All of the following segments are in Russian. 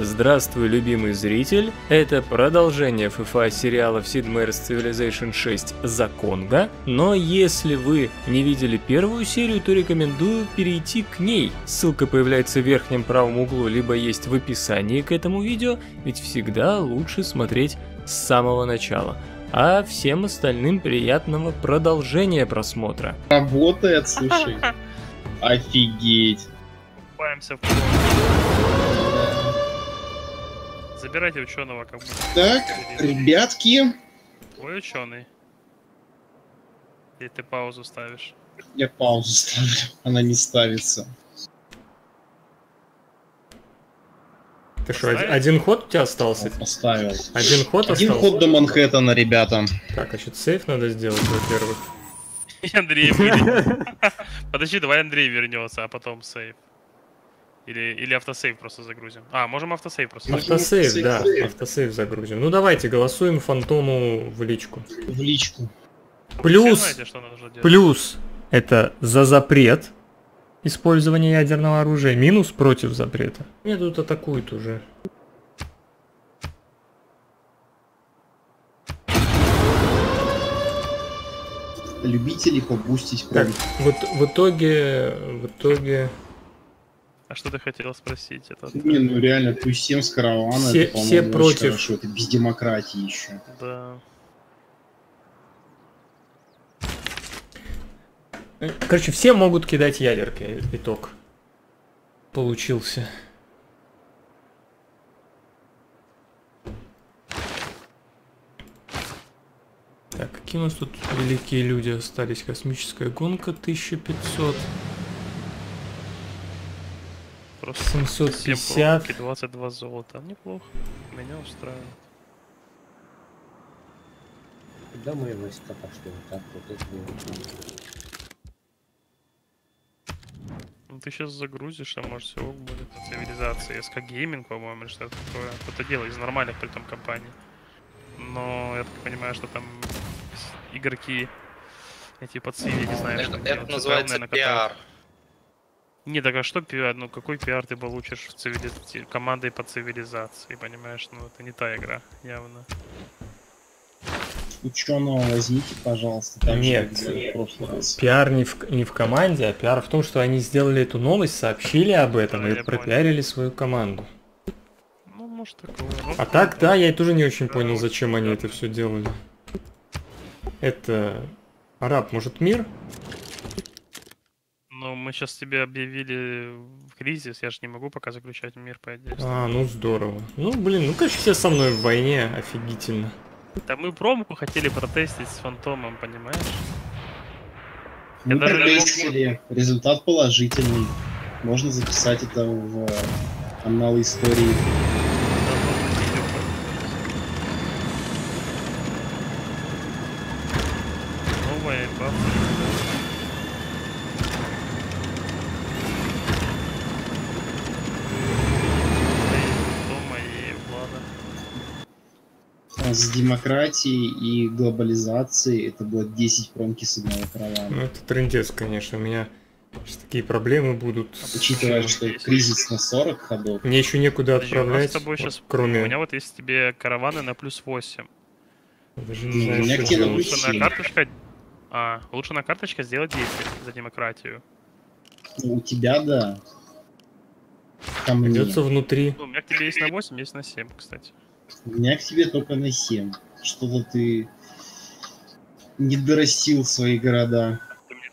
Здравствуй, любимый зритель! Это продолжение FIFA сериала Sid Meier's Civilization 6 за Конго, но если вы не видели первую серию, то рекомендую перейти к ней. Ссылка появляется в верхнем правом углу, либо есть в описании к этому видео, ведь всегда лучше смотреть с самого начала. А всем остальным приятного продолжения просмотра. Работает, слушай. Офигеть. Купаемся в. Забирайте ученого, как бы. Так, ребятки, Твой ученый. Или ты паузу ставишь? я паузу ставлю, она не ставится. Ты что, один ход у тебя остался? Поставил. Один ход Один остался? ход до Манхэттена, ребята. Так, а что сейф надо сделать, во-первых. И Андрей. Подожди, давай Андрей вернется, а потом сейв. Или, или автосейв просто загрузим. А, можем автосейв просто. Загрузить. Автосейв, да, Автосейв. загрузим. Ну давайте, голосуем фантому в личку. В личку. Плюс, знаете, что нужно делать? плюс это за запрет использования ядерного оружия, минус против запрета. Меня тут атакуют уже. Любители побустить Так, вот в итоге, в итоге А что ты хотел спросить? Это, Не, ну реально, плюс 7 с каравана, Все- это, все против. хорошо. Это без демократии еще. Да. Короче, все могут кидать ядерки. Итог получился. Так, какие у нас тут великие люди остались? Космическая гонка 1500, Просто 7 750. пробки, 22 золота. Неплохо. Меня устраивает. Куда мои войска пошли? Вот так вот это не очень. Ну ты сейчас загрузишь, а может все будет цивилизация. СК Гейминг, по-моему, или что-то такое. Кто-то делает из нормальных при том компаний. Но я так понимаю, что там игроки эти я не знаю, Это, что это делают. называется Наверное, катают. Не, так а что пиар? Ну какой пиар ты получишь в цивили- командой по цивилизации, понимаешь? Ну это не та игра, явно. Ученого возьмите, пожалуйста. так же, Нет. в прошлый раз. Пиар не в, не в команде, а пиар в том, что они сделали эту новость, сообщили об этом Да, и пропиарили свою команду. Ну, может такого. Ну, А так, да, я тоже не очень понял, зачем они это все делали. Это... Араб, может мир? Мы сейчас тебе объявили кризис, я же не могу пока заключать мир по отдельности. А, ну здорово. Ну, блин, ну, конечно, все со мной в войне, офигительно. Да мы промку хотели протестить с фантомом, понимаешь? Я Мы могу- протестили. Результат положительный. Можно записать это в э, анналы истории. Новая бафа. Дома и Влада. А С демократией и глобализацией это будет 10 промки с одного каравана. Ну, это трендец, конечно, у меня сейчас такие проблемы будут. с- Учитывая, что кризис на 40 ходов, Мне еще некуда у отправлять, с тобой вот, сейчас... кроме... У меня вот есть тебе караваны на плюс 8. Даже не Ну, знаю, у меня что делать. Лучше на карточка... А, лучше на карточке сделать 10 за демократию. ну, у тебя да. Мне. Придется внутри. Ну, у меня к тебе есть на 8, есть на 7, кстати. У меня к тебе только на 7. Что-то ты не дорастил свои города.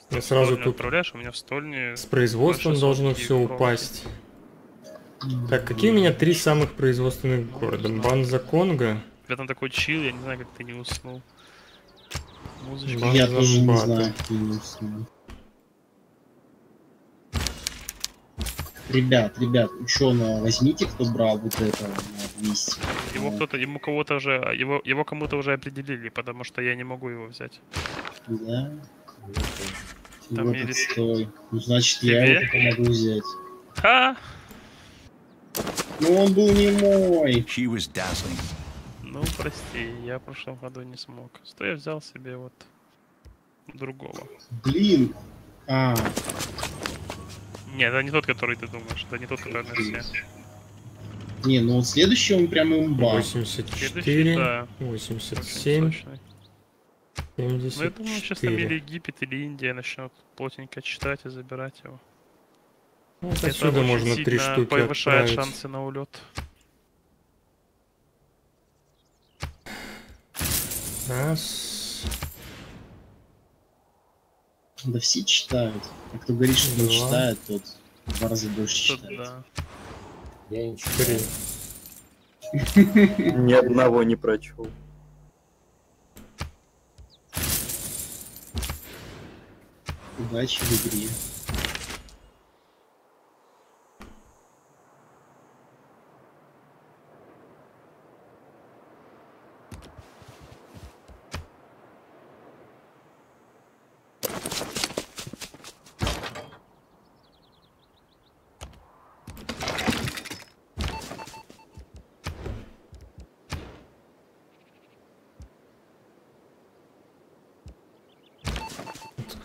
Ты Я сразу тут- отправляешь, у меня в стольне... С производством должно все промки. упасть. Так, какие у меня три самых производственных города? Банза Конго, У тебя там такой чил, я не знаю, как ты не уснул. Музычка. Я тоже не знаю, какие не усну. Ребят, ребят, ученого возьмите, кто брал вот это на 200. Его кто-то, ему кого-то уже, его, его кому-то уже определили, потому что я не могу его взять. Да? Там вот или- отстой. Ну, значит, я Тебе? его только могу взять. Ха! Ну, он был не мой. She was dazzling. Ну, прости, я в прошлом году не смог. Что я взял себе вот другого. Блин. А, Нет, это не тот, который ты думаешь, это не тот, который на все. Не, ну вот следующий он прям имба. Следующий, 84, да. 87, очень сочный. 74. Ну, я думаю, сейчас там или Египет, или Индия начнут плотненько читать и забирать его. Ну, вот Это отсюда можно три штуки повышает отправить. шансы на улет. Раз, Да все читают. А кто говорит, что не читает, тот в два раза больше читает. да. Я не три. читаю. Ни одного не прочел. Удачи в игре.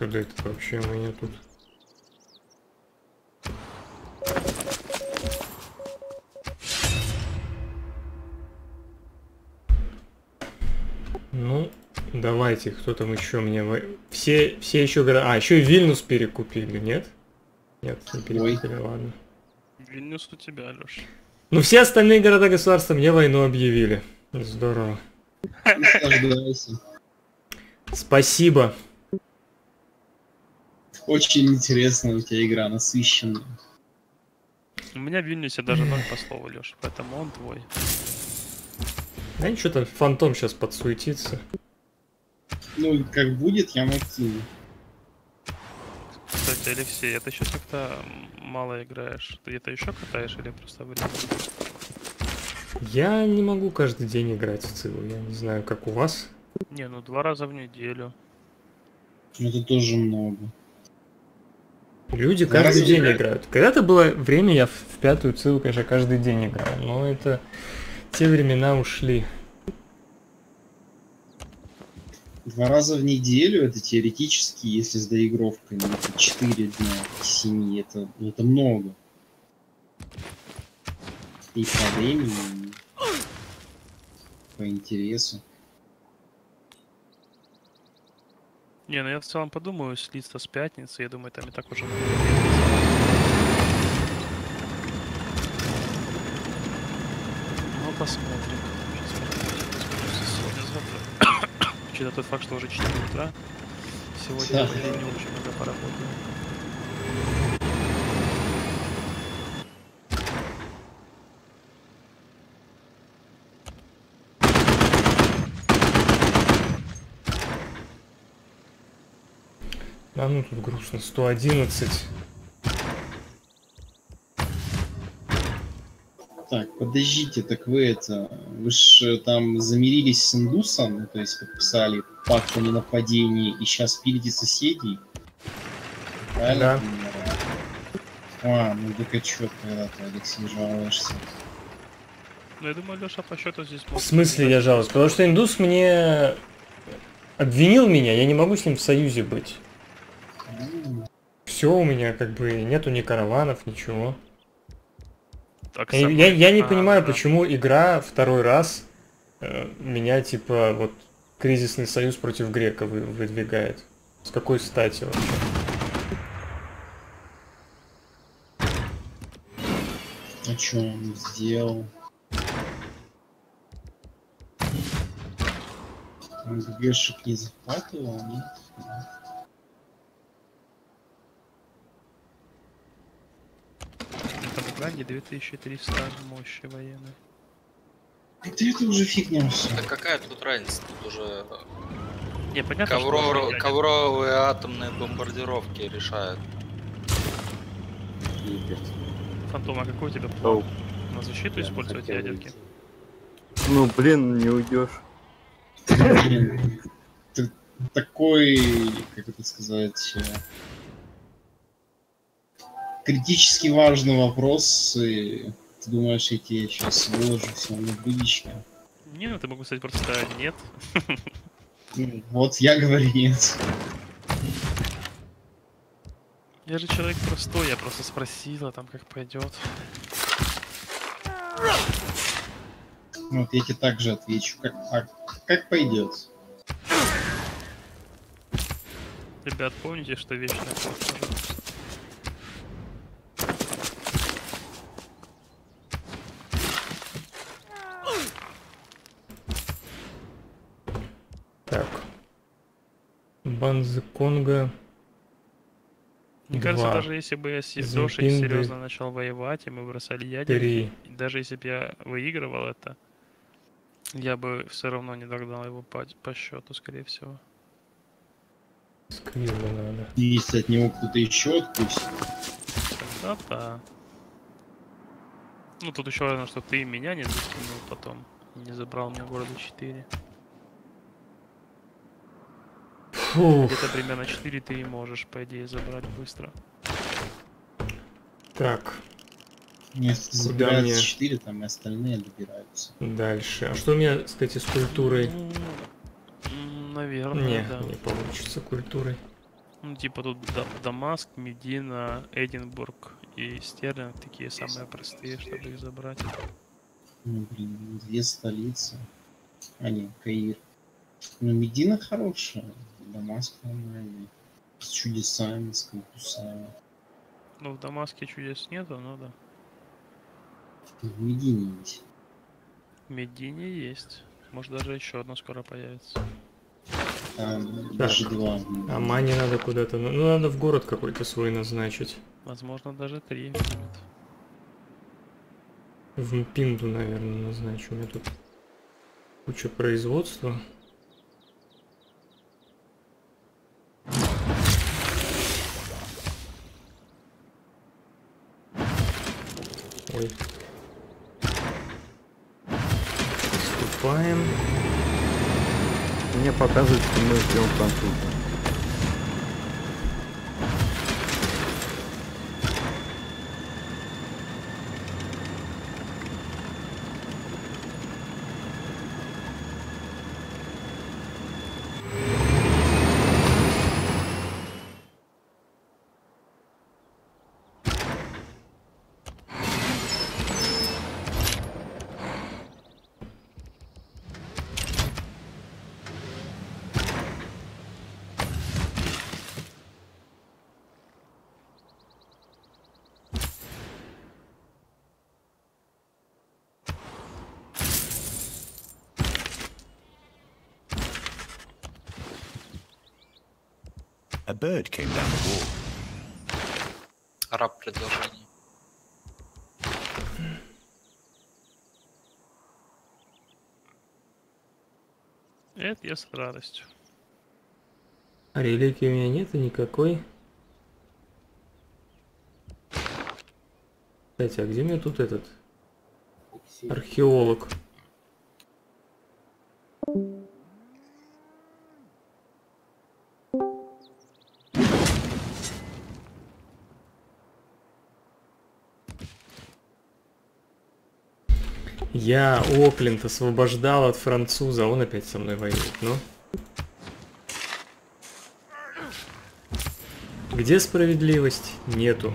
Откуда это вообще у меня тут? Ну, давайте, кто там еще мне... во- Все, все еще города... А, еще и Вильнюс перекупили, нет? Нет, не перекупили, ладно. Вильнюс у тебя, Леш. Ну, все остальные города-государства мне войну объявили. Здорово. Спасибо. Очень интересная у тебя игра, насыщенная. У меня в Вильнюсе даже ноль послов, Леш, поэтому он твой. Да ничего там, фантом сейчас подсуетится. Ну, как будет, я накину. Кстати, Алексей, а ты сейчас как-то мало играешь. Ты это еще катаешь или просто время? Я не могу каждый день играть в Циву, я не знаю, как у вас. Не, ну два раза в неделю. Это тоже много. Люди каждый день играют? играют. Когда-то было время, я в в пятую Циву, конечно, каждый день играл, но это... Те времена ушли. Два раза в неделю это теоретически, если с доигровкой, ну, это 4 дня из 7, это, ну, это много. И по времени, и по интересу. Не, ну я в целом подумаю, слиться с пятницы, я думаю, там и так уже... Ну, посмотрим. Сейчас. Учитывая тот факт, что уже 4 утра, сегодня Да. не очень много поработаю. А ну тут грустно. 111. Так, подождите, так вы это, вы ж там замирились с индусом, ну, то есть подписали пакт о ненападении и сейчас пилите соседей? Правильно? Да. А, ну так а чё тогда ты, Алексей, жалуешься? Ну, я думаю, Леша по счету здесь В смысле я жалуюсь? Потому что индус мне обвинил меня, я не могу с ним в союзе быть. Все у меня как бы нету ни караванов, ничего. Так, Я, я- я не А, понимаю, да. почему игра второй раз э, меня типа вот кризисный союз против грека вы- выдвигает. С какой стати вообще? А чё он сделал? Он ГГшек не захватывал, нет? Уганде 2300 мощи военной. Да это уже фигня. Да какая тут разница? Тут уже Не, понятно, что ковров- ковровые атомные бомбардировки решают. Фантом, а какой у тебя план? Оу. На защиту Я использовать ядерки? Ну, блин, не уйдешь. Ты такой, как это сказать, э, критически важный вопрос, и ты думаешь, я тебе сейчас выложу все на блюдечко? Не, ну ты могу сказать просто нет. Вот я говорю нет. Я же человек простой, я просто спросила там, как пойдет. Вот я тебе также отвечу, как, а, как пойдет. Ребят, помните, что вечная Банзы Конго. Мне кажется, Два. даже если бы я с Зимпинды. Дошей серьезно начал воевать, и мы бросали ядерки, даже если бы я выигрывал это, я бы все равно не догнал его по, по счету, скорее всего. Сквиллы надо. И Если от него кто-то еще откусит. Тогда да. Ну, тут еще важно, что ты меня не закинул потом. Не забрал мне города 4. Где-то примерно 4 ты и можешь, по идее, забрать быстро. Так, Куда забираются мне? 4, там и остальные добираются. дальше. А что у меня, кстати, с культурой? Наверное, Не, да. не получится культурой. Ну, типа тут Да- Дамаск, Медина, Эдинбург и Стерлинг такие самые простые, чтобы их забрать. Ну, блин, две столицы. А, не, Каир. Ну, Медина хорошая. Дамаск нормальный. С чудесами, с кампусами. Ну, в Дамаске чудес нету, ну да. В Медине есть. В Медине есть. Может даже еще одно скоро появится. Там даже два. А мане надо куда-то... Ну, ну, надо в город какой-то свой назначить. Возможно даже три. В Мпинду, наверное, назначу. У меня тут куча производства. Ой. Вступаем. Мне показывает, что мы ждем француза. A bird came down the wall. Раб предложений. Это я с радостью. А реликвии у меня нет никакой. Кстати, а где меня тут этот археолог? Я Окленд освобождал от француза, а он опять со мной воюет, ну. Где справедливость? Нету.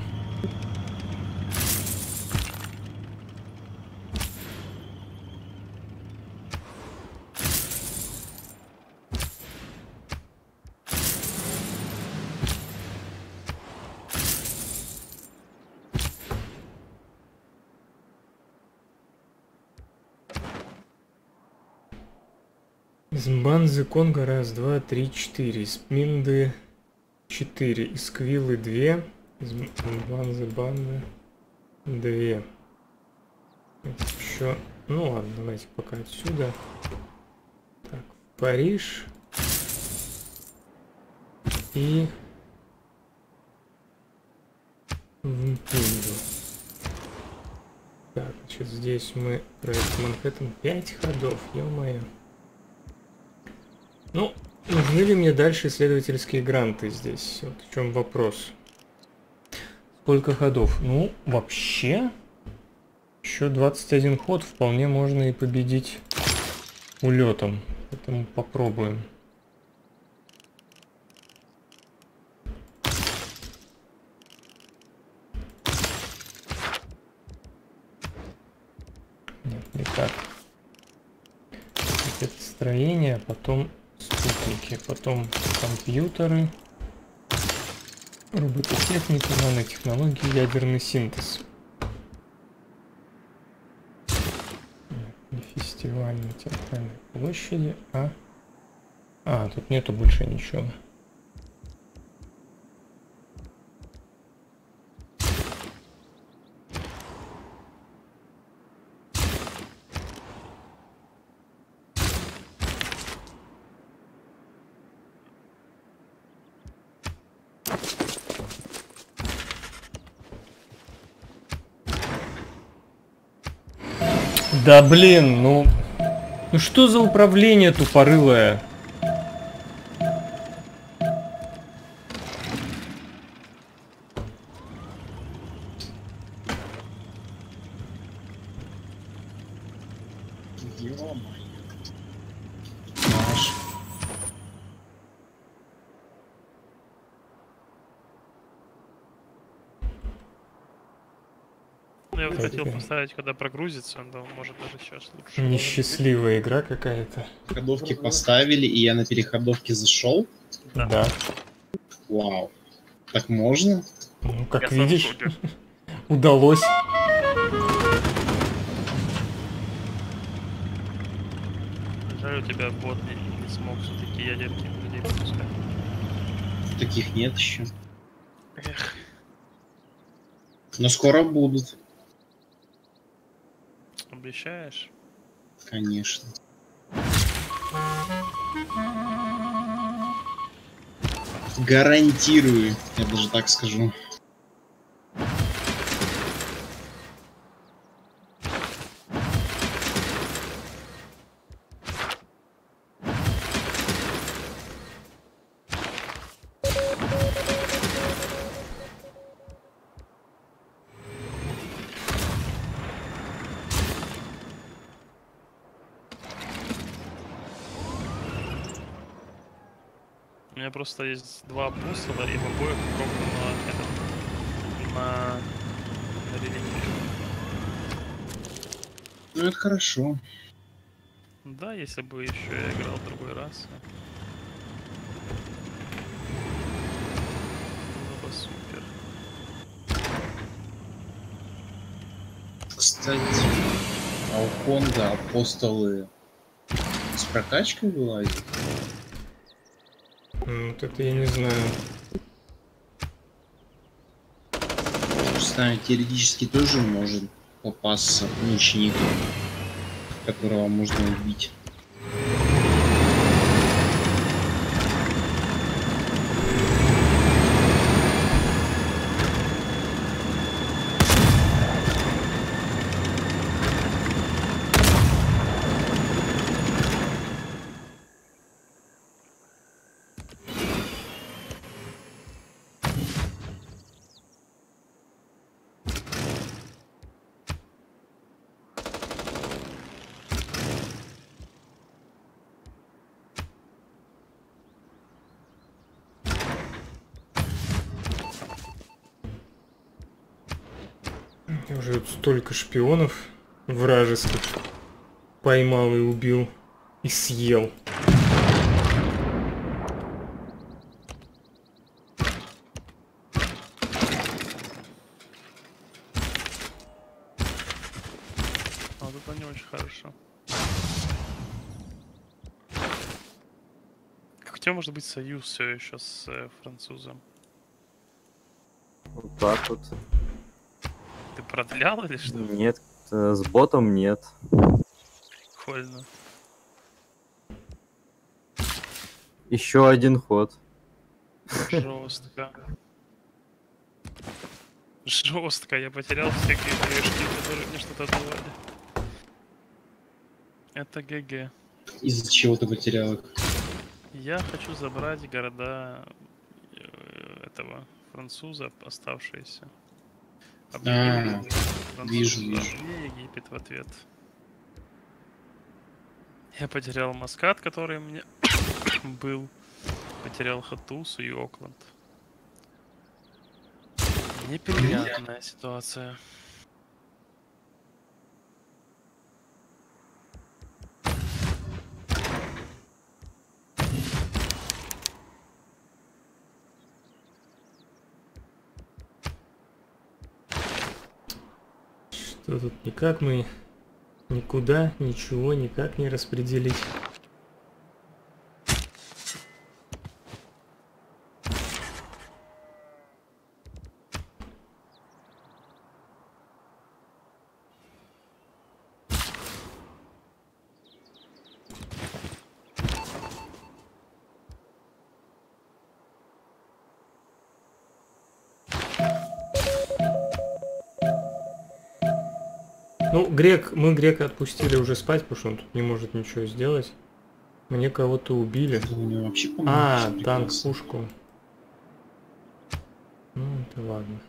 Из Конго раз, два, три, четыре. Из четыре. Из Квиллы две. Из Банзы Банды две. Еще. Ну ладно, давайте пока отсюда. Так, Париж. И в. Так, значит, здесь мы проект Манхэттен 5 ходов, ё-моё. Ну, нужны ли мне дальше исследовательские гранты здесь? Вот в чем вопрос. Сколько ходов? Ну, вообще, еще 21 ход вполне можно и победить улетом. Поэтому попробуем. Нет, не так. Машиностроение, потом спутники, потом компьютеры, робототехника, нанотехнологии, ядерный синтез. Не фестиваль на театральной площади, а... А, тут нету больше ничего. Да блин, ну... Ну что за управление тупорылое? Ё-моё. Маш, Ну, я вот Так, хотел да. Поставить, когда прогрузится, но может даже сейчас лучше. Несчастливая игра какая-то. Переходовки поставили, и я на переходовке зашел. Да. Да. Вау. Так можно? Ну, как Я видишь, удалось. Жаль, у тебя бот не, не смог все-таки ядерки людей пропускать. Таких нет еще. Эх, Но скоро будут, обещаешь? конечно. Гарантирую, я даже так скажу. Просто есть два апостола, и в обоих пробую на на... религию. Ну это хорошо. Да, если бы еще я играл в другой раз. Было бы супер. Кстати, а у Хонда апостолы с прокачкой вылазят? Ну, Вот это я не знаю. Нами теоретически тоже может попасться ученик, которого можно убить. Уже тут столько шпионов вражеских поймал и убил. И съел. А вот это не очень хорошо. Как у тебя может быть союз все еще с э, французом? Вот так вот. Ты продлял или что? Нет, э, с ботом нет. Прикольно. Еще один ход. Жестко. Жестко, я потерял всякие грешки, которые мне что-то давали. Это ГГ. Из-за чего ты потерял их? Я хочу забрать города э, этого француза, оставшиеся. Француза, вижу, вижу. и Египет в ответ. Я потерял Маскат, который у меня был. Потерял Хатусу и Окленд. Неприятная ситуация. Что тут никак мы никуда ничего никак не распределить. Ну, Грек, мы Грека отпустили уже спать, потому что он тут не может ничего сделать. Мне кого-то убили. Вообще, А, танк, пушку. Ну, это ладно.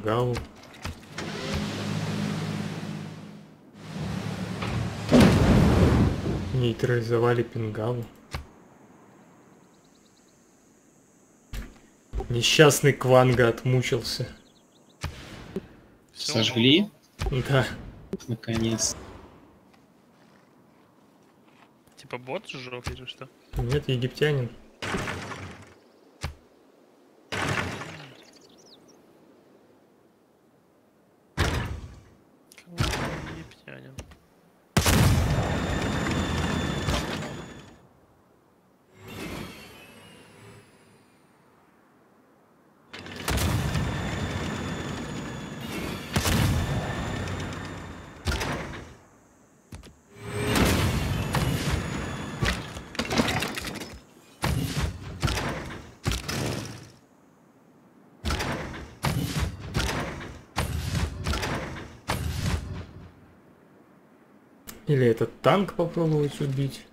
Пингау. Нейтрализовали пингаву. Несчастный Кванга отмучился. Сожгли? Да. Наконец. Типа бот сжег или что? Нет, египтянин. Или этот танк попробовать убить.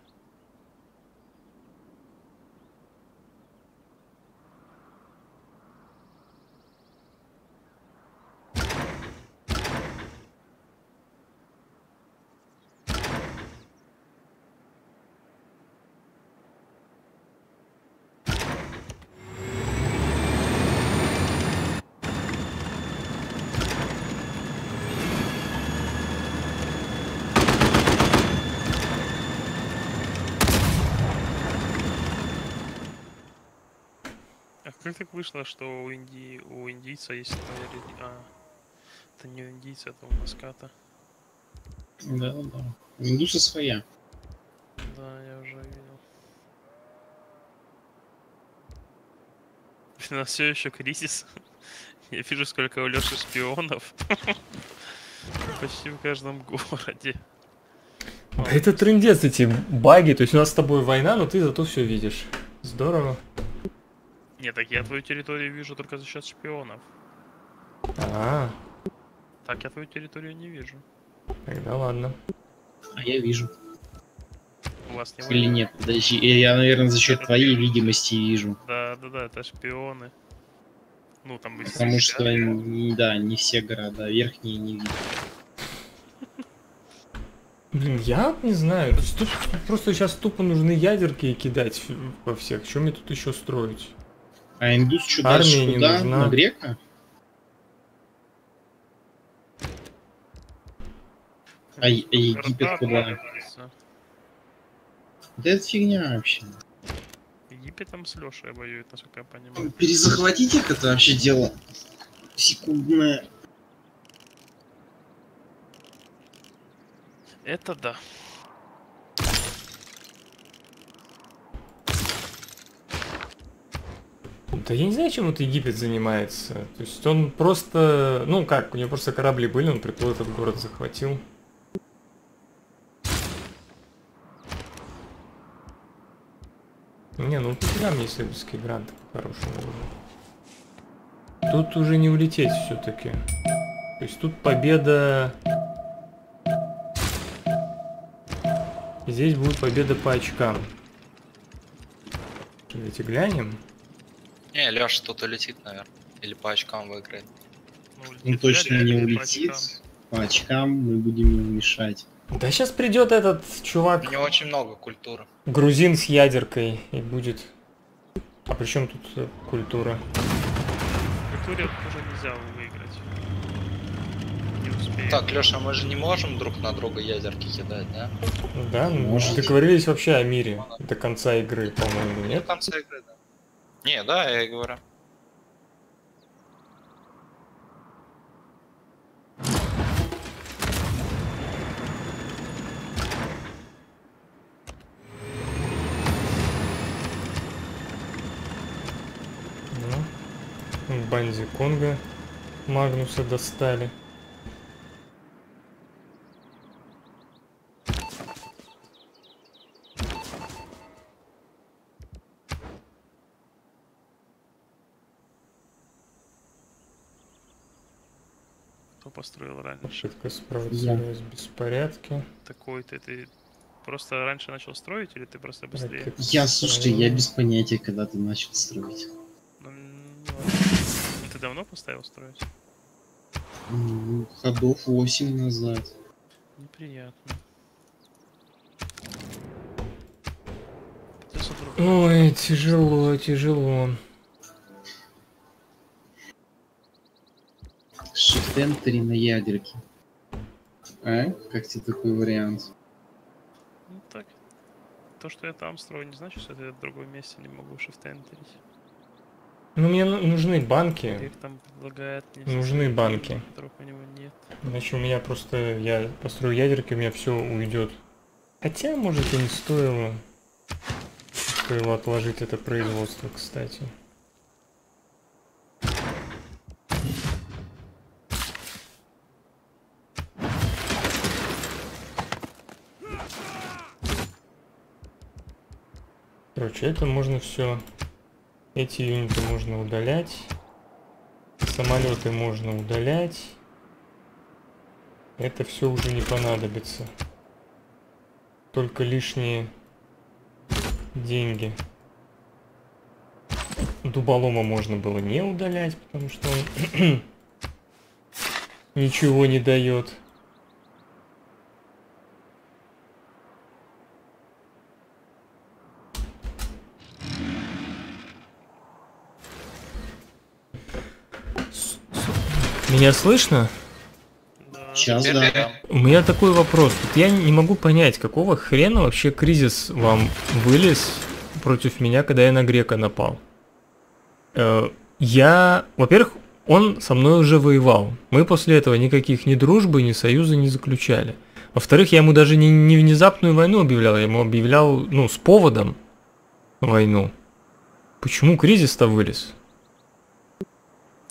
А как так вышло, что у Индии, у индийца есть А, это не у индийца, это у маската. Да, да, да. Индуса своя. Да, я уже видел. У нас все еще кризис. Я вижу, сколько у Леши шпионов. Почти в каждом городе. Да это трендец, эти баги. То есть у нас с тобой война, но ты зато все видишь. Здорово. Не, так я твою территорию вижу только за счет шпионов. А, Так я твою территорию не вижу. тогда ладно. А я вижу. У вас не Или нет, подожди. э, Я, наверное, за счет твоей видимости вижу. Да, да, да, это шпионы. Ну, там Потому что, н- да, не все города, верхние не видно. Блин, я не знаю. Тут просто сейчас тупо нужны ядерки кидать во всех. Чем мне тут еще строить? А индус что Армия дальше? не Куда? нужна. На грека? А Е- Египет куда? Да это фигня вообще. Египет там с Лешей воюет, насколько я понимаю. Перезахватить их это вообще дело секундное. Это да. Да я не знаю, чем вот Египет занимается. То есть он просто... Ну как, у него просто корабли были, он приплыл этот город захватил. Не, ну есть исследовательские гранты по-хорошему. уже. Тут уже не улететь все-таки. То есть тут победа... Здесь будет победа по очкам. Давайте глянем. Не, Леша тут улетит, наверное. Или по очкам выиграет. Ну, Он улетит точно не по улетит. очкам. По очкам мы будем ему мешать. Да сейчас придет этот чувак, У него очень много культуры. грузин с ядеркой, и будет... А при чем тут э, культура? В культуре уже нельзя выиграть. Не успеем. Так, Леша, мы же не можем друг на друга ядерки кидать, да? Да, ну, мы же договорились вообще о мире до конца игры, по-моему, До нет? конца игры, да. Не, да, я говорю. Ну, Банди Конга Магнуса достали. Кто построил раньше? Ошибка спровоцировалась беспорядки. Такой-то ты просто раньше начал строить или ты просто быстрее? Ракет Я, слушайте, я без понятия, когда ты начал строить. Ну. Ну, Ты давно поставил строить? Ну, Ходов 8 назад. Неприятно. Ты Ой, тяжело, тяжело. Shift Enter на ядерке. А? Как тебе такой вариант? Ну так. То, что я там строю, не значит, что я в другом месте не могу шифтентерить. Ну, мне ну- нужны банки, Их там предлагает Нужны банки. которых у него нет. иначе у меня просто, я построю ядерки, у меня все уйдет. Хотя, может, и не стоило. Стоило отложить это производство, кстати. Короче, это можно все. Эти юниты можно удалять. Самолеты можно удалять. Это все уже не понадобится. Только лишние деньги. Дуболома можно было не удалять, потому что он ничего не дает. Меня слышно? Да. Сейчас, да. да. У меня такой вопрос. Вот я не могу понять, какого хрена вообще кризис вам вылез против меня, когда я на грека напал. Э, Я, во-первых, он со мной уже воевал. Мы после этого никаких ни дружбы, ни союза не заключали. Во-вторых, я ему даже не, не внезапную войну объявлял, я ему объявлял, ну, с поводом войну. Почему кризис-то вылез?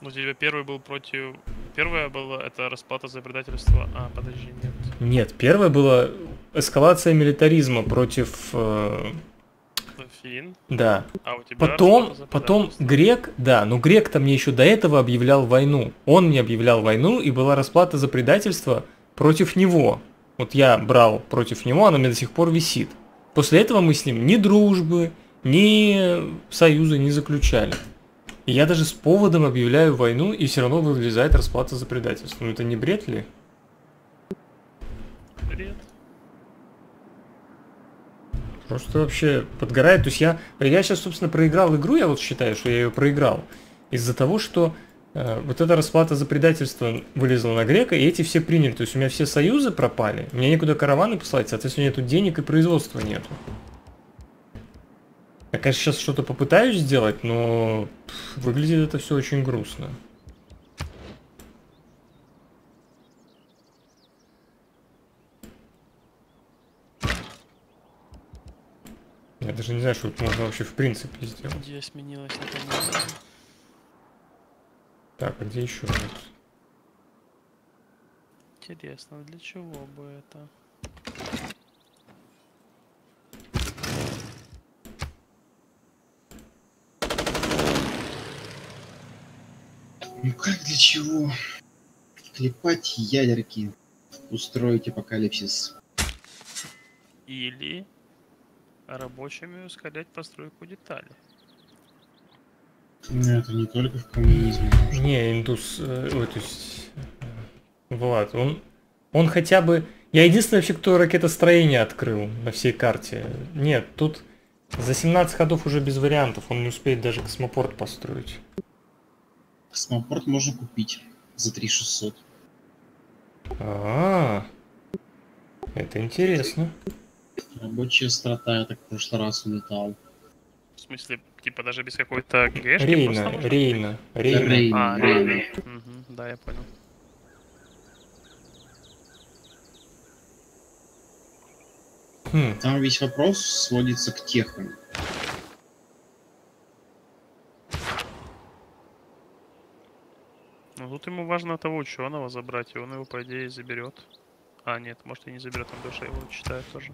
У тебя первый был против... Первое было это расплата за предательство. А, подожди, нет. Нет, первое было эскалация милитаризма против... э, Фин. да, А у тебя Потом, потом грек, да, но грек-то мне еще до этого объявлял войну. Он мне объявлял войну, и была расплата за предательство против него. Вот я брал против него, она меня до сих пор висит. После этого мы с ним ни дружбы, ни союза не заключали. И я даже с поводом объявляю войну, и все равно вылезает расплата за предательство. Ну это не бред ли? Бред. Просто вообще подгорает. То есть я, я сейчас, собственно, проиграл игру, я вот считаю, что я ее проиграл. Из-за того, что э, вот эта расплата за предательство вылезла на грека, и эти все приняли. То есть у меня все союзы пропали, мне некуда караваны послать, соответственно, нету денег и производства нету. Я, конечно, сейчас что-то попытаюсь сделать, но выглядит это все очень грустно. Я даже не знаю, что тут можно вообще в принципе сделать. Где сменилась наконец-то. Так, а где еще? Вот. Интересно, для чего бы это? Ну как для чего? Клепать ядерки. Устроить апокалипсис. Или рабочими ускорять постройку деталей. Ну, это не только в коммунизме. Не, индус, э, ой, то есть, э, Влад, он, Он хотя бы... Я единственный вообще, кто ракетостроение открыл на всей карте. Нет, тут за 17 ходов уже без вариантов. Он не успеет даже космопорт построить. Космопорт можно купить за 3600. А, это интересно. Рабочая страта, я так в прошлый раз улетал. В смысле, типа даже без какой-то гэшки Рейна, просто можно Рейна, Рейна. Рейна, А, Рейна. Рейна. Мгм, Да, я понял. Хм, Там весь вопрос сводится к техам. Тут ему важно того ученого забрать, и он его, по идее, заберет. А, нет, может и не заберет, он душа его читает тоже.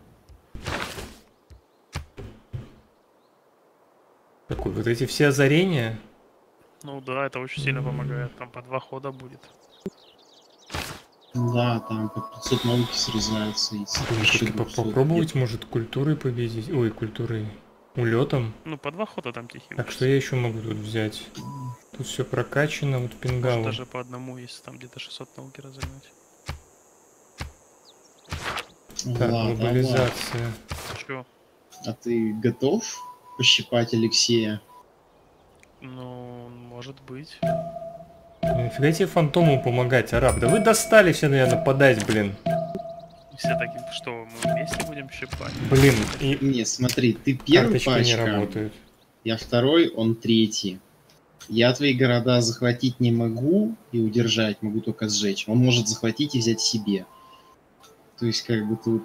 какой, вот эти все озарения. Ну да, это очень сильно помогает. Там по два хода будет. Да, там по 500 науки срезается. И как-то по- 200. попробовать, может, культурой победить. Ой, культурой. Улетом. Ну, по два хода там тихий. Так что я еще могу тут взять? Тут все прокачано, вот Может, пингал. даже по одному, если там где-то 600 науки разогнать. Так, Ладно, мобилизация. Чё? А ты готов пощипать Алексея? Ну, может быть. Нифига тебе фантому помогать, араб. Да вы достали все на меня нападать, блин. Все такие, что, мы вместе будем щипать? Блин, и Не, смотри, ты первый карточки не пачка, работают. я второй, он третий. Я твои города захватить не могу и удержать, могу только сжечь. Он может захватить и взять себе. То есть, как бы тут...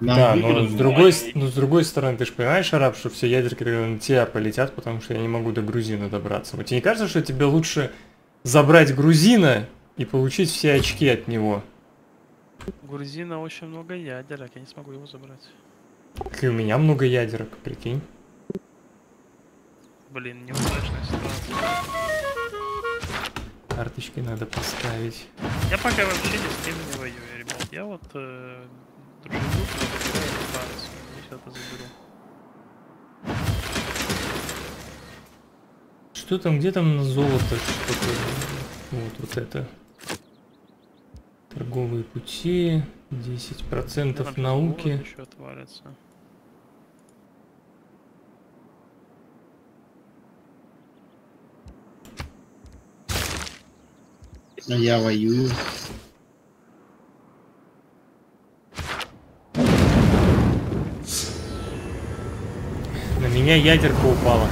нам Да, но с другой, но с другой стороны, ты же понимаешь, араб, что все ядерки тогда на тебя полетят, потому что я не могу до грузина добраться. Вот тебе не кажется, что тебе лучше забрать грузина и получить все очки от него? У Грузина очень много ядерок, я не смогу его забрать. Как и у меня много ядерок, прикинь. Блин, неудачная ситуация. Карточки надо поставить. Я пока вообще ни с кем не воюю, ребят. Я вот э, сейчас это заберу. Что там, где там на золото что-то? Вот, вот это. Торговые пути, 10% науки. Еще отвалится. А я воюю. На меня ядерка упала.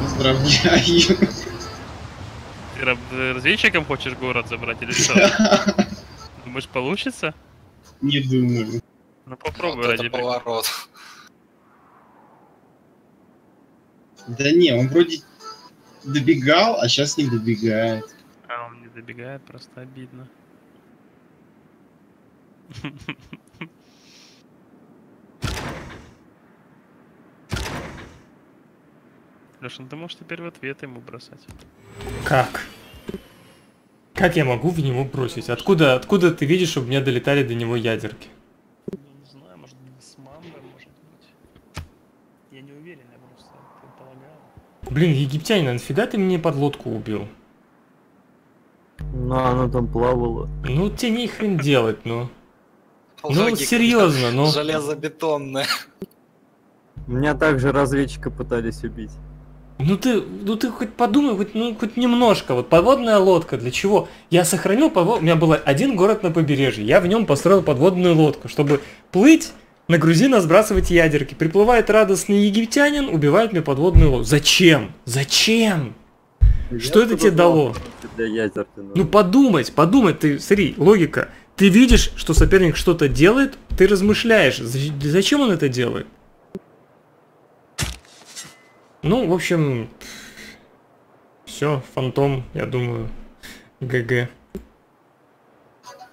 Поздравляю. Ты разведчиком хочешь город забрать или что? Думаешь, получится? Не думаю. Ну попробуй Вот ради это бога. поворот. Да не, он вроде добегал, а сейчас не добегает. А он не добегает, просто обидно. Леша, ну ты можешь теперь в ответ ему бросать. Как? Как я могу в него бросить? Откуда, откуда ты видишь, чтобы мне долетали до него ядерки? Я не знаю, может с мамбой, может быть. Я не уверен, я просто предполагаю. Блин, египтянин, а нафига ты мне подлодку убил? Ну, она там плавала. Ну, тебе не хрен делать, ну. Ну, серьезно, ну. Железобетонная. Меня также разведчика пытались убить. Ну ты, ну ты хоть подумай, хоть, ну, хоть немножко. Вот подводная лодка, для чего? Я сохранил подвод... У меня был один город на побережье. Я в нем построил подводную лодку, чтобы плыть на грузина сбрасывать ядерки. Приплывает радостный египтянин, убивает мне подводную лодку. Зачем? Зачем? Что это тебе дало? Для ядерки. Ну подумать, подумать, ты, смотри, логика. Ты видишь, что соперник что-то делает, ты размышляешь, за- зачем он это делает? Ну, в общем, все, фантом, я думаю, GG.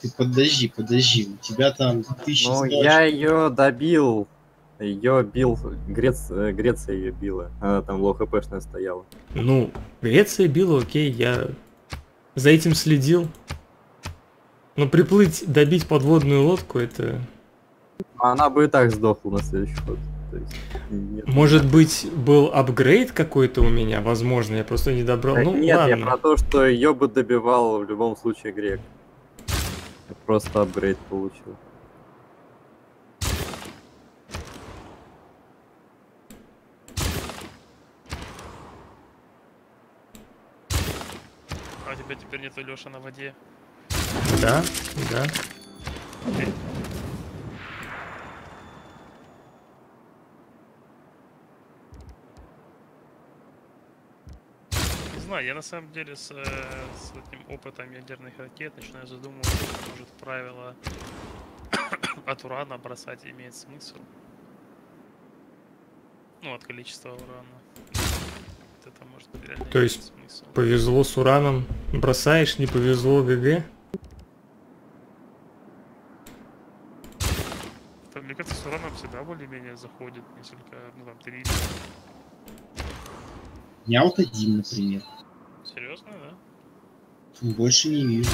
Ты подожди, подожди, у тебя там тысяча Ну, я ее добил. Ее бил, Грец... э, Греция ее била. Она там low HP шная стояла. Ну, Греция била, окей, я за этим следил. Но приплыть, добить подводную лодку, это... Она бы и так сдохла на следующий ход. То есть, нет. Может быть, был апгрейд какой-то у меня, возможно, я просто не добрал. Ну, нет, я ладно. про то, что ее бы добивал в любом случае грек. Я просто апгрейд получил. А тебя теперь нету Леша на воде. Да, да. Не знаю, я на самом деле с, э, с этим опытом ядерных ракет начинаю задумываться, что, может правило от урана бросать имеет смысл. Ну, от количества урана. Вот это может реально То есть смысл. Повезло с ураном. Бросаешь, не повезло ГГ. Там, мне кажется, с ураном всегда более-менее заходит несколько, ну там, три. Я вот один, например. Серьезно, да? Больше не вижу.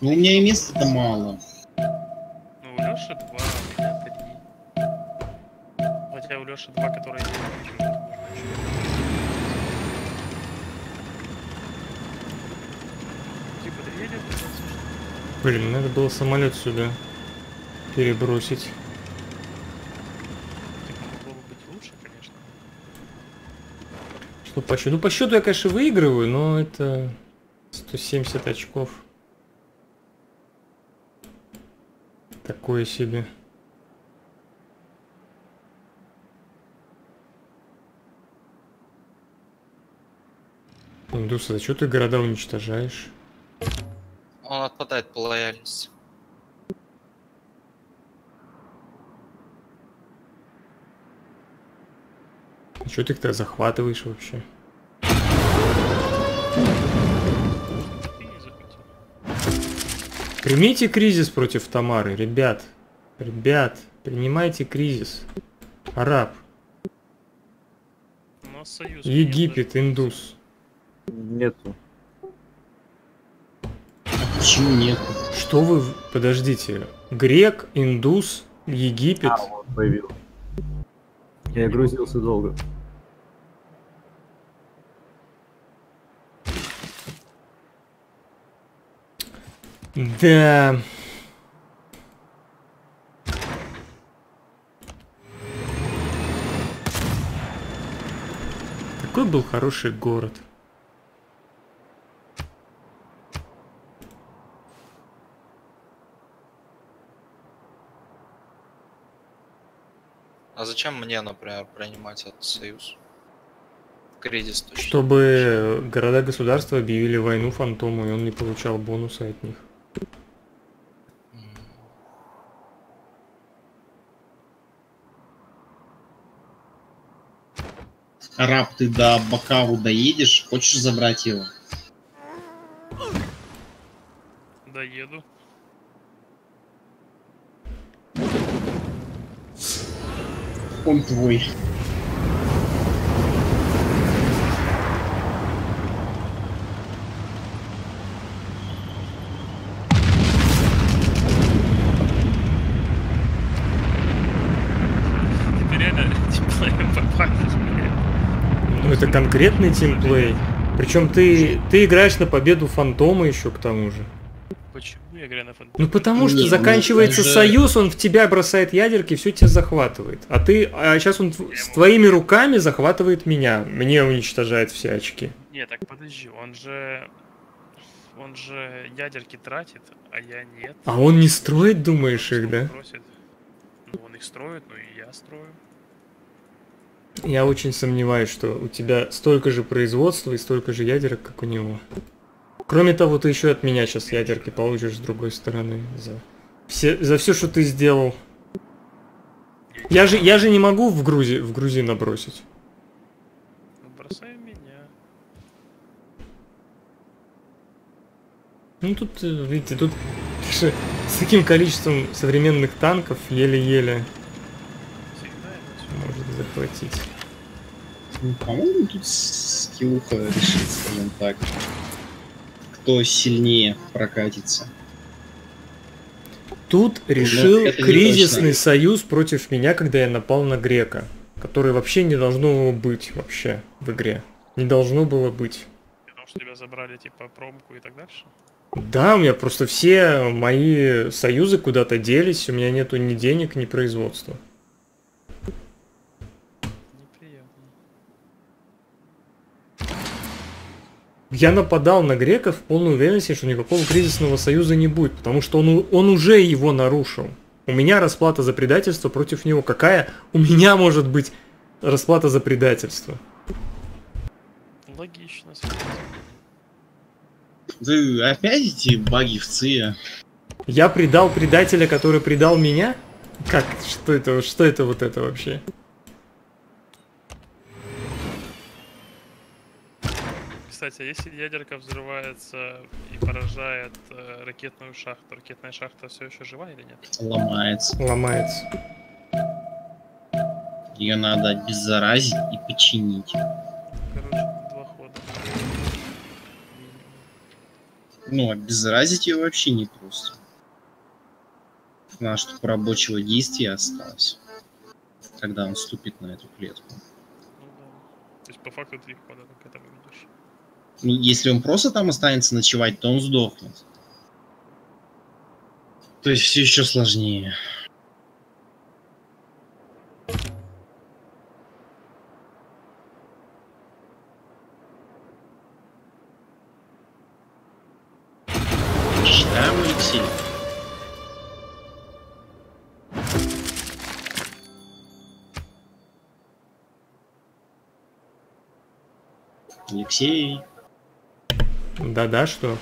Ну, у меня и места-то мало. Ну, у Лёши два, у меня три. Хотя у Лёши два, которые я не вижу. Типа, Блин, надо было самолет сюда перебросить. типа, могло бы быть лучше, конечно. Что по счету? Ну, по счету я, конечно, выигрываю, но это 170 очков. Такое себе. Индус, а что ты города уничтожаешь? Он отпадает по лояльности. Что ты их тогда захватываешь вообще? Примите кризис против Тамары, ребят. Ребят, принимайте кризис. Араб, У нас союз. Египет, Индус. Нету. Почему нет? Что вы... Подождите. Грек, Индус, Египет. А, вот появился. Я грузился долго. Да. Какой был хороший город. А зачем мне, например, принимать этот союз? Кризис точно. Чтобы города-государства объявили войну фантому, и он не получал бонусы от них. Араб, ты до Бакаву доедешь? Хочешь забрать его? Доеду. Он твой. Теперь реально тимплеем попали. Ну это конкретный тимплей. Причем ты, ты играешь на победу фантома еще к тому же. Почему я играю на фантом? Ну потому что Не, ну, заканчивается это- союз, он в тебя бросает ядерки, все тебя захватывает. А ты, а сейчас он тв- с твоими руками захватывает меня, мне уничтожает все очки. Не, так подожди, он же... Он же ядерки тратит, а я нет. А он не строит, думаешь, их, Что да? он просит? Ну, он их строит, ну и я строю. Я очень сомневаюсь, что у тебя столько же производства и столько же ядерок, как у него. Кроме того, ты еще от меня сейчас ядерки получишь с другой стороны за все, за все, что ты сделал. Я же, я же не могу в Грузии, в Грузии набросить. Ну, бросай меня. Ну тут, э, видите, тут даже с таким количеством современных танков еле-еле может захватить. Ну, по-моему, тут скиллуха решит, скажем так. Кто сильнее прокатится. Тут решил Ну, не кризисный точно. союз против меня, когда я напал на грека, который вообще не должно быть вообще в игре. Не должно было быть. Потому что тебя забрали, типа, промку и так дальше. Да, у меня просто все мои союзы куда-то делись, у меня нету ни денег, ни производства. Неприятно. Я нападал на греков в полной уверенности, что никакого кризисного союза не будет, потому что он, он уже его нарушил. У меня расплата за предательство против него. Какая у меня может быть расплата за предательство? Логично. Да опять эти баги в ЦИА. Я предал предателя, который предал меня? Как? Что это? Что это вот это вообще? Кстати, если ядерка взрывается и поражает э, ракетную шахту, ракетная шахта все еще жива или нет? Ломается. Ломается. Ее надо обеззаразить и починить. Короче, два хода. Ну, обеззаразить ее вообще не просто. Надо, чтобы рабочего действия осталось. Когда он ступит на эту клетку. Ну да. То есть по факту три хода ты к этому видишь. Ну, если он просто там останется ночевать, то он сдохнет. То есть все еще сложнее. Считаем, Алексей. Алексей, Да-да, что?